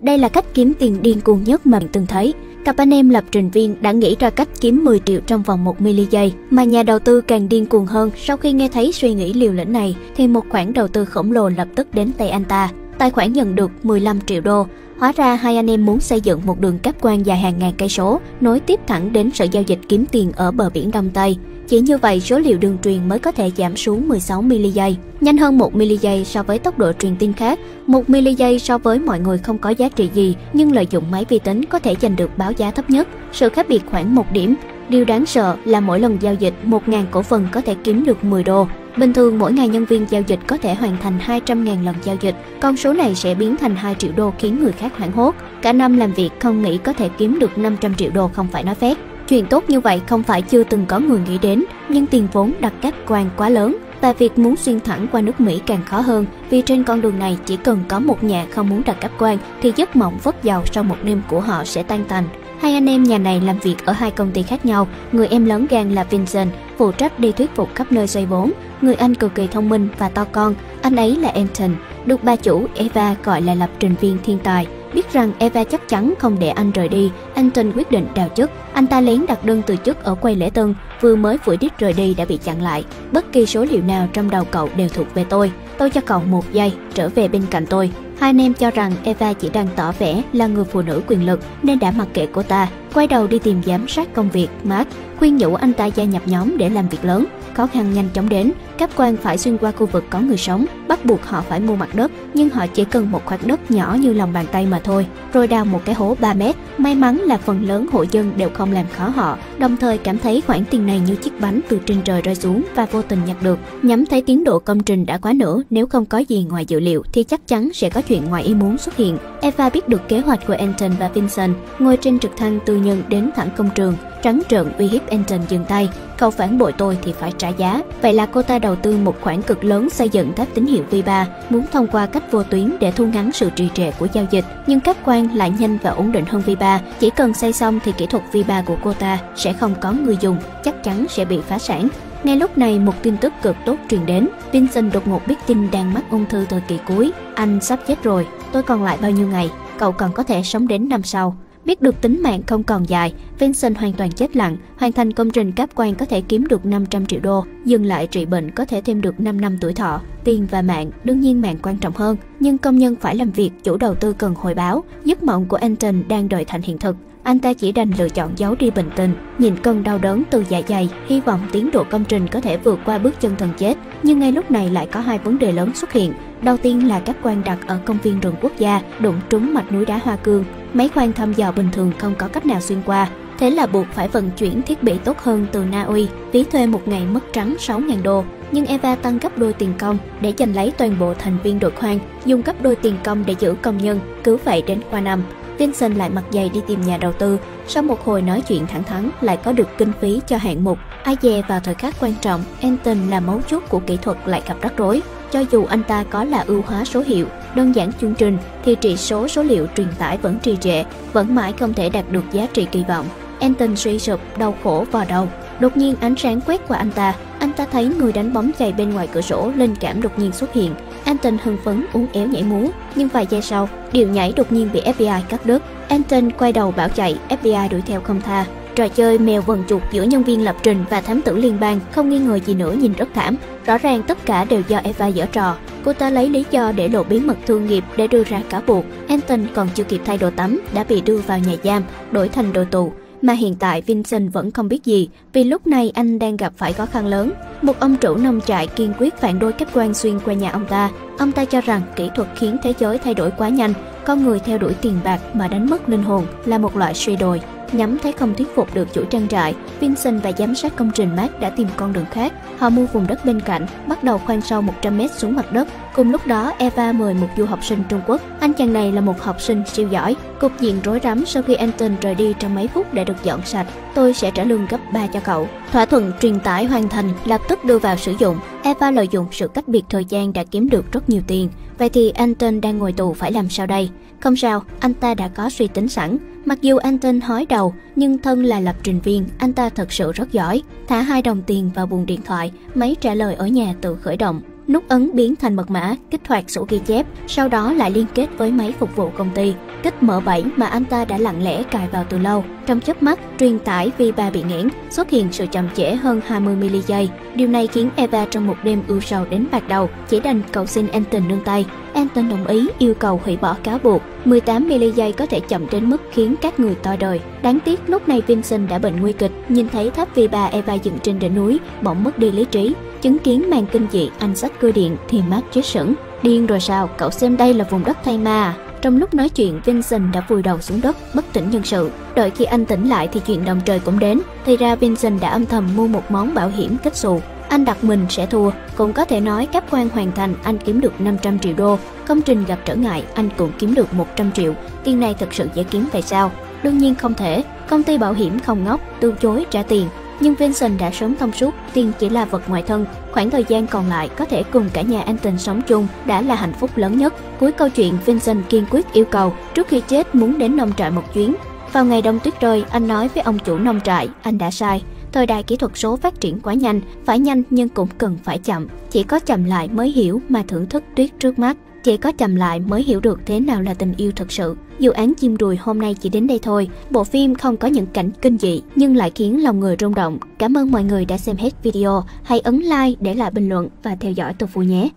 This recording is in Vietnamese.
Đây là cách kiếm tiền điên cuồng nhất mà mình từng thấy. Cặp anh em lập trình viên đã nghĩ ra cách kiếm 10 triệu trong vòng 1 mili giây, mà nhà đầu tư càng điên cuồng hơn sau khi nghe thấy suy nghĩ liều lĩnh này thì một khoản đầu tư khổng lồ lập tức đến tay anh ta. Tài khoản nhận được 15 triệu đô. Hóa ra hai anh em muốn xây dựng một đường cáp quang dài hàng ngàn cây số, nối tiếp thẳng đến sở giao dịch kiếm tiền ở bờ biển Đông Tây. Chỉ như vậy, số liệu đường truyền mới có thể giảm xuống 16 mili giây, nhanh hơn 1 mili giây so với tốc độ truyền tin khác. 1 mili giây so với mọi người không có giá trị gì, nhưng lợi dụng máy vi tính có thể giành được báo giá thấp nhất. Sự khác biệt khoảng 1 điểm. Điều đáng sợ là mỗi lần giao dịch 1.000 cổ phần có thể kiếm được 10 đô. Bình thường mỗi ngày nhân viên giao dịch có thể hoàn thành 200.000 lần giao dịch, con số này sẽ biến thành 2 triệu đô khiến người khác hoảng hốt. Cả năm làm việc không nghĩ có thể kiếm được 500 triệu đô không phải nói phép. Chuyện tốt như vậy không phải chưa từng có người nghĩ đến, nhưng tiền vốn đặt cáp quan quá lớn và việc muốn xuyên thẳng qua nước Mỹ càng khó hơn vì trên con đường này chỉ cần có một nhà không muốn đặt cáp quan thì giấc mộng vất giàu sau một đêm của họ sẽ tan tành. Hai anh em nhà này làm việc ở hai công ty khác nhau, người em lớn gan là Vincent, phụ trách đi thuyết phục khắp nơi xoay vốn, người anh cực kỳ thông minh và to con, anh ấy là Anton, được bà chủ Eva gọi là lập trình viên thiên tài. Biết rằng Eva chắc chắn không để anh rời đi, Anton quyết định đào chức. Anh ta lén đặt đơn từ chức ở quay lễ tân, vừa mới phủi đít rời đi đã bị chặn lại. Bất kỳ số liệu nào trong đầu cậu đều thuộc về tôi. Tôi cho cậu một giây, trở về bên cạnh tôi. Hai anh em cho rằng Eva chỉ đang tỏ vẻ là người phụ nữ quyền lực nên đã mặc kệ cô ta, quay đầu đi tìm giám sát công việc. Mark khuyên nhủ anh ta gia nhập nhóm để làm việc lớn. Khó khăn nhanh chóng đến, các quan phải xuyên qua khu vực có người sống, bắt buộc họ phải mua mặt đất, nhưng họ chỉ cần một khoảnh đất nhỏ như lòng bàn tay mà thôi, rồi đào một cái hố 3 mét. May mắn là phần lớn hộ dân đều không làm khó họ, đồng thời cảm thấy khoản tiền này như chiếc bánh từ trên trời rơi xuống và vô tình nhặt được. Nhắm thấy tiến độ công trình đã quá nửa, nếu không có gì ngoài dự liệu thì chắc chắn sẽ có chuyện ngoài ý muốn xuất hiện. Eva biết được kế hoạch của Anton và Vincent, ngồi trên trực thăng từ nhân đến thẳng công trường, trắng trợn uy hiếp Anton dừng tay. Cậu phản bội tôi thì phải trả giá. Vậy là cô ta đầu tư một khoản cực lớn xây dựng các tín hiệu V3, muốn thông qua cách vô tuyến để thu ngắn sự trì trệ của giao dịch. Nhưng các quan lại nhanh và ổn định hơn V3. Chỉ cần xây xong thì kỹ thuật V3 của cô ta sẽ không có người dùng, chắc chắn sẽ bị phá sản. Ngay lúc này một tin tức cực tốt truyền đến. Vincent đột ngột biết tin đang mắc ung thư thời kỳ cuối. Anh sắp chết rồi, tôi còn lại bao nhiêu ngày, cậu còn có thể sống đến năm sau. Biết được tính mạng không còn dài, Vincent hoàn toàn chết lặng, hoàn thành công trình cáp quan có thể kiếm được 500 triệu đô, dừng lại trị bệnh có thể thêm được 5 năm tuổi thọ. Tiền và mạng, đương nhiên mạng quan trọng hơn, nhưng công nhân phải làm việc, chủ đầu tư cần hồi báo. Giấc mộng của Anton đang đợi thành hiện thực. Anh ta chỉ đành lựa chọn giấu đi bình tình, nhìn cơn đau đớn từ dạ dày, hy vọng tiến độ công trình có thể vượt qua bước chân thần chết. Nhưng ngay lúc này lại có hai vấn đề lớn xuất hiện. Đầu tiên là các quan đặt ở công viên rừng quốc gia đụng trúng mạch núi đá Hoa Cương. Máy khoan thăm dò bình thường không có cách nào xuyên qua, thế là buộc phải vận chuyển thiết bị tốt hơn từ Na Uy, phí thuê một ngày mất trắng 6.000 đô. Nhưng Eva tăng gấp đôi tiền công để giành lấy toàn bộ thành viên đội khoan, dùng gấp đôi tiền công để giữ công nhân, cứ vậy đến qua năm. Vincent lại mặt dày đi tìm nhà đầu tư, sau một hồi nói chuyện thẳng thắn lại có được kinh phí cho hạng mục. Ai dè vào thời khắc quan trọng, Anton là mấu chốt của kỹ thuật lại gặp rắc rối. Cho dù anh ta có là ưu hóa số hiệu, đơn giản chương trình, thì trị số số liệu truyền tải vẫn trì trệ, vẫn mãi không thể đạt được giá trị kỳ vọng. Anton suy sụp, đau khổ vào đầu. Đột nhiên ánh sáng quét qua anh ta, anh ta thấy người đánh bóng chạy bên ngoài cửa sổ linh cảm đột nhiên xuất hiện. Anton hưng phấn uốn éo nhảy múa, nhưng vài giây sau, điều nhảy đột nhiên bị FBI cắt đứt. Anton quay đầu bảo chạy, FBI đuổi theo không tha. Trò chơi mèo vần chuột giữa nhân viên lập trình và thám tử liên bang không nghi ngờ gì nữa nhìn rất thảm. Rõ ràng tất cả đều do Eva dở trò. Cô ta lấy lý do để lộ bí mật thương nghiệp để đưa ra cáo buộc. Anton còn chưa kịp thay đồ tắm đã bị đưa vào nhà giam, đổi thành đồ tù. Mà hiện tại Vincent vẫn không biết gì vì lúc này anh đang gặp phải khó khăn lớn. Một ông chủ nông trại kiên quyết phản đối cách quan xuyên qua nhà ông ta. Ông ta cho rằng kỹ thuật khiến thế giới thay đổi quá nhanh, con người theo đuổi tiền bạc mà đánh mất linh hồn là một loại suy đồi. Nhắm thấy không thuyết phục được chủ trang trại, Vincent và giám sát công trình Mark đã tìm con đường khác. Họ mua vùng đất bên cạnh, bắt đầu khoan sâu 100 mét xuống mặt đất. Cùng lúc đó, Eva mời một du học sinh Trung Quốc. Anh chàng này là một học sinh siêu giỏi. Cục diện rối rắm sau khi Anton rời đi trong mấy phút đã được dọn sạch. Tôi sẽ trả lương gấp 3 cho cậu. Thỏa thuận truyền tải hoàn thành, lập tức đưa vào sử dụng. Eva lợi dụng sự cách biệt thời gian đã kiếm được rất nhiều tiền. Vậy thì Anton đang ngồi tù phải làm sao đây? Không sao, anh ta đã có suy tính sẵn. Mặc dù Anton hói đầu, nhưng thân là lập trình viên, anh ta thật sự rất giỏi. Thả hai đồng tiền vào buồng điện thoại, máy trả lời ở nhà tự khởi động. nút ấn biến thành mật mã, kích hoạt sổ ghi chép, sau đó lại liên kết với máy phục vụ công ty. Kích mở bẫy mà anh ta đã lặng lẽ cài vào từ lâu. Trong chớp mắt, truyền tải vi ba bị nghẽn, xuất hiện sự chậm trễ hơn 20 mili giây. Điều này khiến Eva trong một đêm ưu sầu đến bạc đầu, chỉ đành cầu xin Anton nương tay. Anton đồng ý yêu cầu hủy bỏ cáo buộc. 18 mili giây có thể chậm đến mức khiến các người toi đời. Đáng tiếc lúc này Vincent đã bệnh nguy kịch, nhìn thấy tháp V3 Eva dựng trên đỉnh núi, bỗng mất đi lý trí. Chứng kiến màn kinh dị anh sách cơ điện thì mát chết sững. Điên rồi sao, cậu xem đây là vùng đất thay ma à? Trong lúc nói chuyện, Vincent đã vùi đầu xuống đất, bất tỉnh nhân sự. Đợi khi anh tỉnh lại thì chuyện đồng trời cũng đến. Thì ra Vincent đã âm thầm mua một món bảo hiểm kết xù. Anh đặt mình sẽ thua, cũng có thể nói cáp quan hoàn thành anh kiếm được 500 triệu đô. Công trình gặp trở ngại, anh cũng kiếm được 100 triệu. Tiền này thật sự dễ kiếm vậy sao? Đương nhiên không thể, công ty bảo hiểm không ngốc, từ chối trả tiền. Nhưng Vincent đã sớm thông suốt, tiền chỉ là vật ngoại thân. Khoảng thời gian còn lại có thể cùng cả nhà anh tình sống chung đã là hạnh phúc lớn nhất. Cuối câu chuyện, Vincent kiên quyết yêu cầu trước khi chết muốn đến nông trại một chuyến. Vào ngày đông tuyết rơi, anh nói với ông chủ nông trại, anh đã sai. Thời đại kỹ thuật số phát triển quá nhanh, phải nhanh nhưng cũng cần phải chậm. Chỉ có chậm lại mới hiểu mà thưởng thức tuyết trước mắt. Chỉ có chậm lại mới hiểu được thế nào là tình yêu thật sự. Dự án chim đùi hôm nay chỉ đến đây thôi. Bộ phim không có những cảnh kinh dị, nhưng lại khiến lòng người rung động. Cảm ơn mọi người đã xem hết video. Hãy ấn like để lại bình luận và theo dõi tôi Phu nhé.